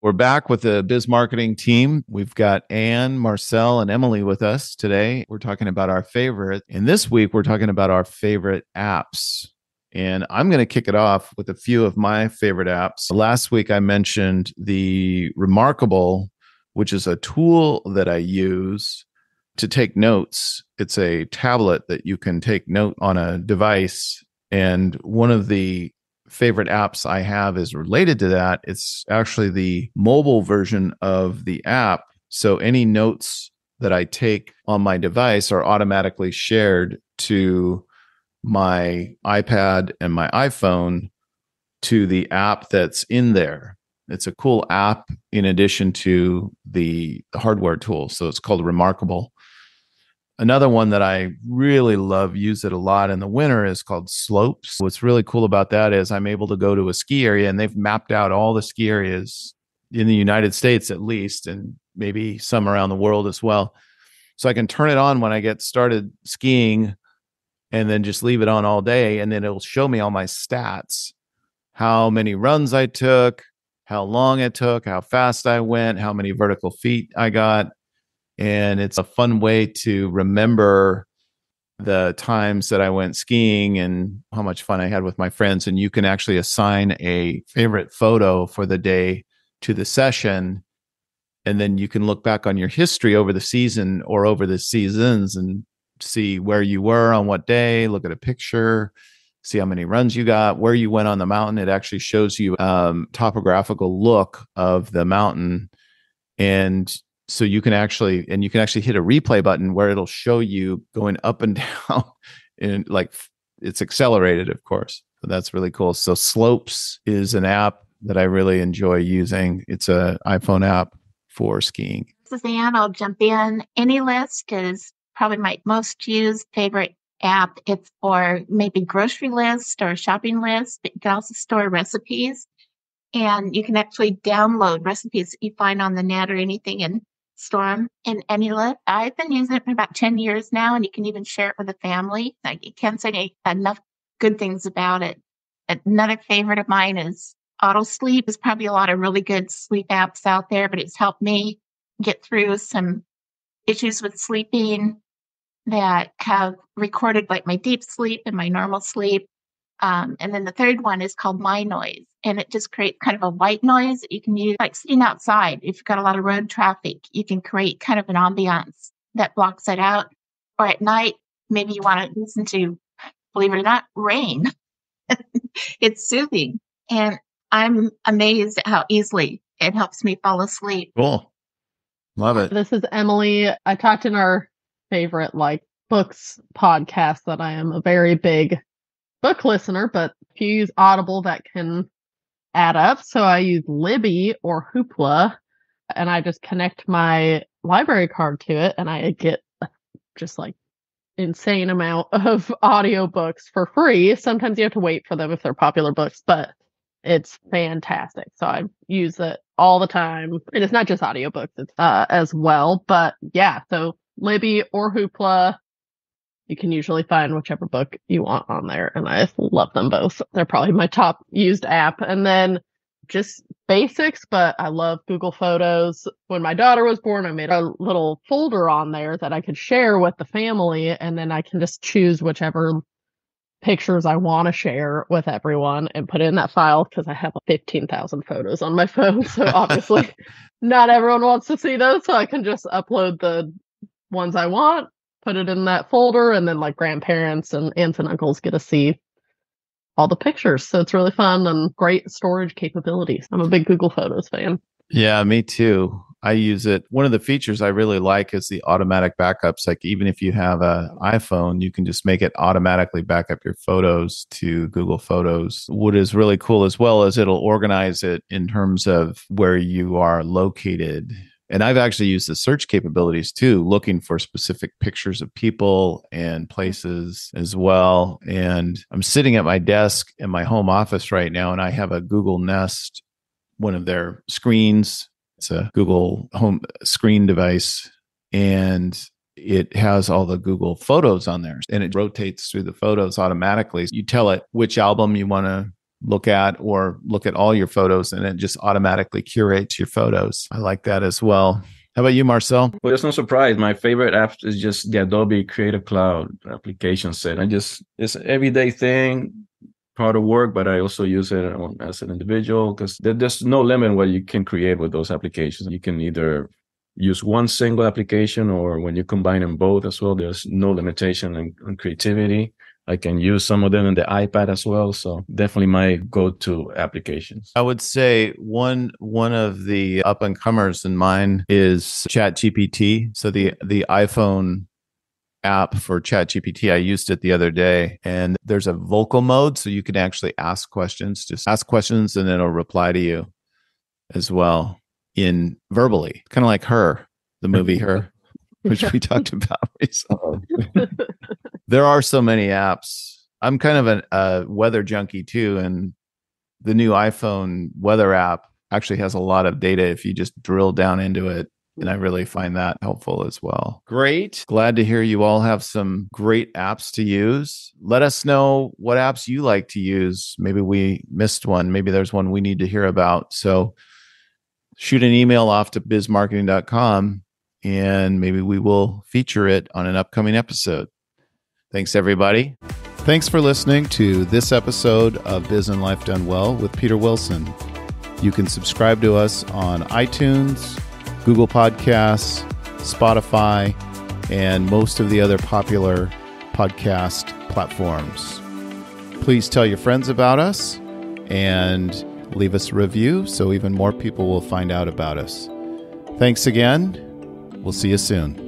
We're back with the biz marketing team. We've got Ann, Marcel, and Emily with us today. We're talking about our favorite. And this week, we're talking about our favorite apps. And I'm going to kick it off with a few of my favorite apps. Last week, I mentioned the Remarkable, which is a tool that I use to take notes. It's a tablet that you can take note on a device. And one of the favorite apps I have is related to that. It's actually the mobile version of the app. So any notes that I take on my device are automatically shared to my iPad and my iPhone to the app that's in there. It's a cool app in addition to the hardware tool. So it's called Remarkable. Another one that I really love, use it a lot in the winter is called Slopes. What's really cool about that is I'm able to go to a ski area and they've mapped out all the ski areas in the United States at least, and maybe some around the world as well. So I can turn it on when I get started skiing and then just leave it on all day. And then it'll show me all my stats how many runs I took, how long it took, how fast I went, how many vertical feet I got and it's a fun way to remember the times that I went skiing and how much fun I had with my friends. And you can actually assign a favorite photo for the day to the session. And then you can look back on your history over the season or over the seasons and see where you were on what day, look at a picture, see how many runs you got, where you went on the mountain. It actually shows you um, topographical look of the mountain. And so you can actually and you can actually hit a replay button where it'll show you going up and down and like it's accelerated of course so that's really cool. So slopes is an app that i really enjoy using. It's a iphone app for skiing. This is Ann i'll jump in. AnyList is probably my most used favorite app. It's for maybe grocery list or shopping list but you can also store recipes and you can actually download recipes that you find on the net or anything and Storm in AnyList. I've been using it for about 10 years now, and you can even share it with a family. I can't say enough good things about it. Another favorite of mine is AutoSleep. There's probably a lot of really good sleep apps out there, but it's helped me get through some issues with sleeping that have recorded like my deep sleep and my normal sleep. Um, and then the third one is called My Noise, and it just creates kind of a white noise that you can use like sitting outside. If you've got a lot of road traffic, you can create kind of an ambiance that blocks it out. Or at night, maybe you want to listen to, believe it or not, rain. it's soothing. And I'm amazed at how easily it helps me fall asleep. Cool. Love it. This is Emily. I talked in our favorite like books podcast that I am a very big book listener, but if you use Audible, that can add up. So I use Libby or Hoopla, and I just connect my library card to it, and I get just like insane amount of audiobooks for free. Sometimes you have to wait for them if they're popular books, but it's fantastic. So I use it all the time. And it's not just audiobooks, it's uh, as well. But yeah, so Libby or Hoopla, you can usually find whichever book you want on there. And I love them both. They're probably my top used app. And then just basics, but I love Google Photos. When my daughter was born, I made a little folder on there that I could share with the family. And then I can just choose whichever pictures I want to share with everyone and put it in that file because I have 15,000 photos on my phone. So obviously, not everyone wants to see those. So I can just upload the ones I want put it in that folder, and then like grandparents and aunts and uncles get to see all the pictures. So it's really fun and great storage capabilities. I'm a big Google Photos fan. Yeah, me too. I use it. One of the features I really like is the automatic backups. Like even if you have an iPhone, you can just make it automatically back up your photos to Google Photos. What is really cool as well is it'll organize it in terms of where you are located and I've actually used the search capabilities too, looking for specific pictures of people and places as well. And I'm sitting at my desk in my home office right now, and I have a Google Nest, one of their screens. It's a Google home screen device. And it has all the Google photos on there and it rotates through the photos automatically. You tell it which album you want to look at or look at all your photos and it just automatically curates your photos. I like that as well. How about you, Marcel? Well, it's no surprise. My favorite app is just the Adobe Creative Cloud application set. I just, it's an everyday thing, part of work, but I also use it as an individual because there's no limit what you can create with those applications. You can either use one single application or when you combine them both as well, there's no limitation on, on creativity. I can use some of them in the iPad as well. So definitely my go-to applications. I would say one one of the up and comers in mine is ChatGPT. So the the iPhone app for ChatGPT. I used it the other day and there's a vocal mode so you can actually ask questions. Just ask questions and it'll reply to you as well in verbally, kind of like her, the movie Her, which we talked about recently. there are so many apps. I'm kind of a, a weather junkie too, and the new iPhone weather app actually has a lot of data if you just drill down into it. And I really find that helpful as well. Great. Glad to hear you all have some great apps to use. Let us know what apps you like to use. Maybe we missed one. Maybe there's one we need to hear about. So shoot an email off to bizmarketing.com and maybe we will feature it on an upcoming episode. Thanks, everybody. Thanks for listening to this episode of Biz and Life Done Well with Peter Wilson. You can subscribe to us on iTunes, Google Podcasts, Spotify, and most of the other popular podcast platforms. Please tell your friends about us and leave us a review so even more people will find out about us. Thanks again. We'll see you soon.